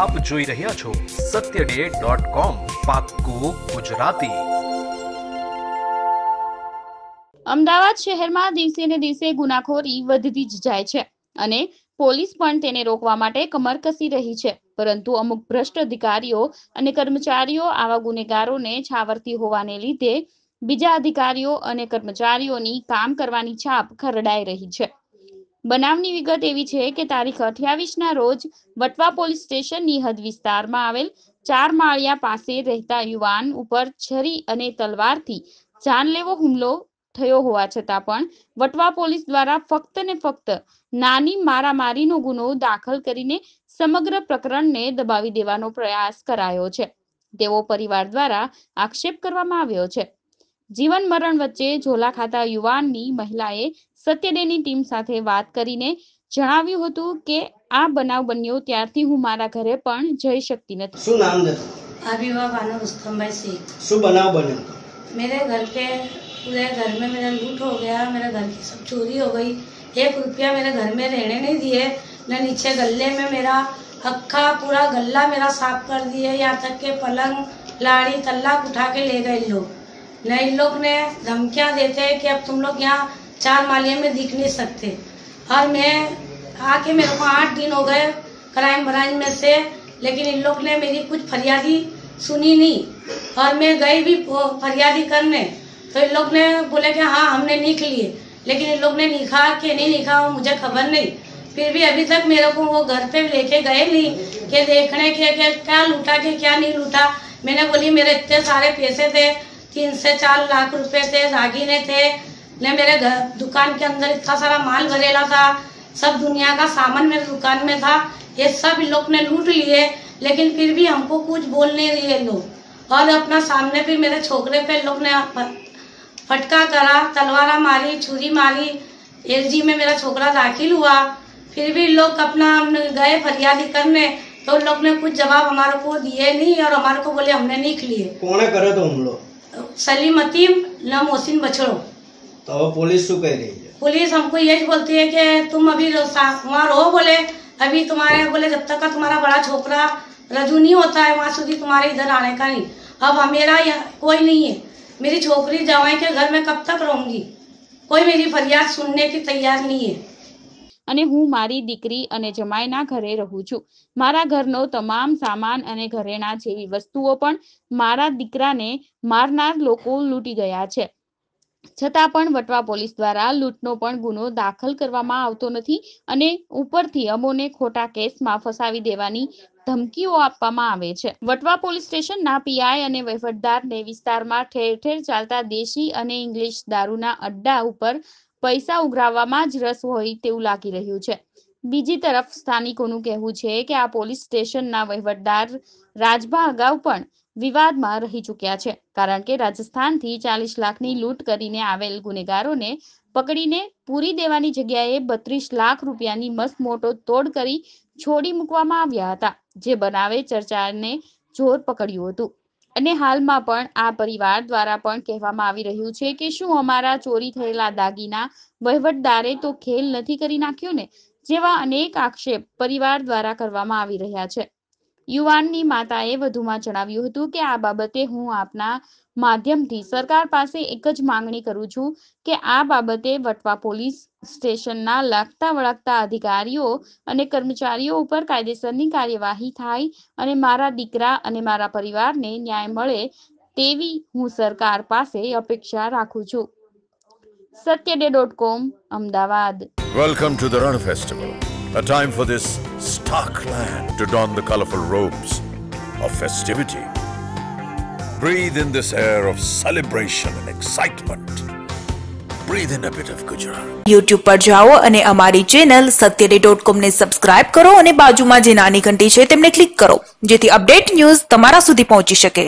આપ જોઈ રહ્યા છો સત્ય ડોટ કોમ પાક્કું ગુજરાતી. અમદાવાદ શહેરમાં દિવસે ને દિવસે ગુનાખોરી વધતી જ જાય છે અને પોલીસ પણ તેને રોકવા માટે કમર કસી રહી છે. પરંતુ અમુક ભ્રષ્ટ અધિકારીઓ અને કર્મચારીઓ આવા ગુનેગારોને છાવરતી હોવાને લીધે બીજા અધિકારીઓ અને કર્મચારીઓની કામ કરવાની છાપ ખરડાઈ રહી છે. બનાવની વિગત એવી છે કે તારીખ અઠ્યાવીસના રોજ વટવા પોલીસ સ્ટેશનની હદ વિસ્તારમાં આવેલ ચાર માળિયા પાસે રહેતા યુવાન ઉપર છરી અને તલવારથી જાનલેવો હુમલો થયો હોવા છતાં પણ વટવા પોલીસ દ્વારા ફક્ત ને ફક્ત નાની મારામારીનો ગુનો દાખલ કરીને સમગ્ર પ્રકરણને દબાવી દેવાનો પ્રયાસ કરાયો છે. તેવો પરિવાર દ્વારા આક્ષેપ કરવામાં આવ્યો છે. જીવન મરણ વચ્ચે ઝોલા ખાતા યુવાનની મહિલાએ સત્યડેની ટીમ સાથે વાત કરીને જણાવ્યું હતું કે આ બનાવ બન્યો ત્યારથી હું મારા ઘરે પણ જઈ શકતી નથી શું નામ છે તમારું? अभिवा बानो रुस्तम भाई शेख શું બનાવ બન્યો હતો मेरे घर के पूरे घर में मेरा लूट हो गया मेरे घर की सब चोरी हो गई एक रुपया मेरे घर में रहने नहीं दिए न नीचे गले में मेरा अक्खा पूरा गल्ला मेरा साफ कर दिए यहाँ तक के पलंग लाड़ी तल्लाक उठा के ले गए इन लोग न इन लोग ने धमकियाँ देते हैं कि अब तुम लोग यहाँ चार मालिये में दिख नहीं सकते। और मैं, आके मेरे को आठ दिन हो गए क्राइम ब्रांच में से, लेकिन इन लोग ने मेरी कुछ फरियादी सुनी नहीं। और मैं गई भी फरियादी करने तो इन लोग ने बोले कि हाँ हमने लिख लिए। लेकिन इन लोग ने लिखा कि नहीं लिखा मुझे खबर नहीं। फिर भी अभी तक मेरे को वो घर पे लेके गए नहीं कि देखने के, कि क्या लूटा, कि क्या नहीं लूटा। मैंने बोली, मेरे इतने सारे पैसे थे तीन से चार लाख रुपए थे दागिने थे। ने मेरे घर, दुकान के अंदर इतना सारा माल भरेला था। सब दुनिया का सामान मेरे दुकान में था। ये सब लोग ने लूट लिए, लेकिन फिर भी हमको कुछ बोल नहीं रही लोग। और अपना सामने भी मेरे छोकरे पे लोग ने फटका करा, तलवारा मारी, छुरी मारी। एलजी में मेरा छोकरा दाखिल हुआ। फिर भी लोग अपना गए फरियादी करने तो लोग ने कुछ जवाब हमारे को दिए नहीं और हमारे को बोले हमने नहीं लिए कौन करे तो हम लोग? अतीम न मोहसिन बछड़ो તો હવે પોલીસ શું કહી રહી છે पुलिस हमको यही बोलती है कि तुम अभी रो- सा- वहाँ रहो बोले अभी तुम्हारे बोले जब तक का तुम्हारा बड़ा छोकरा रजू नहीं होता है वहाँ સુધી तुम्हारे इधर आने का नहीं अब मेरा यहाँ कोई नहीं है मेरी छोकरी जवाई के घर में कब तक रहूंगी कोई मेरी फरियाद सुनने की तैयार नहीं है અને હું મારી દીકરી અને જમાઈના ઘરે રહું છું. મારા ઘરનો તમામ સામાન અને ઘરેણા જેવી વસ્તુઓ પણ મારા દીકરાને મારનાર લોકો લૂંટી ગયા છે. છતાં પણ વટવા પોલીસ દ્વારા લૂંટનો પણ ગુનો દાખલ કરવામાં આવતો નથી અને ઉપરથી અમોને ખોટા કેસમાં ફસાવી દેવાની ધમકીઓ આપવામાં આવે છે. વટવા પોલીસ સ્ટેશનના પીઆઈ અને વહીવટદારને વિસ્તારમાં ઠેર ઠેર ચાલતા દેશી અને ઇંગ્લિશ દારૂના અડ્ડા ઉપર પૈસા ઉઘરાવવામાં જ રસ હોય તેવું લાગી રહ્યું છે. બીજી તરફ સ્થાનિકોનું કહેવું છે કે આ પોલીસ સ્ટેશનના વહીવટદાર રાજભા અગાઉ પણ વિવાદમાં રહી ચૂક્યા છે. કારણ કે રાજસ્થાનથી ચાલીસ લાખની લૂંટ કરીને આવેલ ગુનેગારોને પકડીને પૂરી દેવાની જગ્યાએ બત્રીસ લાખ રૂપિયાની મસ્ત મોટો તોડ કરી છોડી મૂકવામાં આવ્યા હતા, જે બનાવે ચર્ચાને જોર પકડ્યું હતું. અને હાલમાં પણ આ પરિવાર દ્વારા પણ કહેવામાં આવી રહ્યું છે કે શું અમારા ચોરી થયેલા દાગીના વહીવટદારે તો ખેલ નથી કરી નાખ્યો ને? જેવા અનેક આક્ષેપ પરિવાર દ્વારા કરવામાં આવી રહ્યા છે. યુવાનની માતાએ વધુમાં જણાવ્યું હતું કે, આ બાબતે હું આપના માધ્યમથી સરકાર પાસે એક જ માંગણી કરું છું કે, આ બાબતે વટવા પોલીસ સ્ટેશનના લાગતા વળગતા અધિકારીઓ અને કર્મચારીઓ ઉપર કાયદેસરની કાર્યવાહી થાય અને મારા દીકરા અને મારા પરિવારને ન્યાય મળે તેવી હું સરકાર પાસે અપેક્ષા રાખું છું. Satyaday dot com, Ahmedabad. Welcome to the Rann festival a time for this stark land to don the colorful robes of festivity. Breathe in this air of celebration and excitement. Breathe in a bit of Gujarat. YouTube પર જાઓ અને અમારી channel Satyaday dot કોમને subscribe કરો અને બાજુમાં જે નાની ઘંટી છે તેમને ક્લિક કરો જેથી અપડેટ ન્યૂઝ તમારા સુધી પહોંચી શકે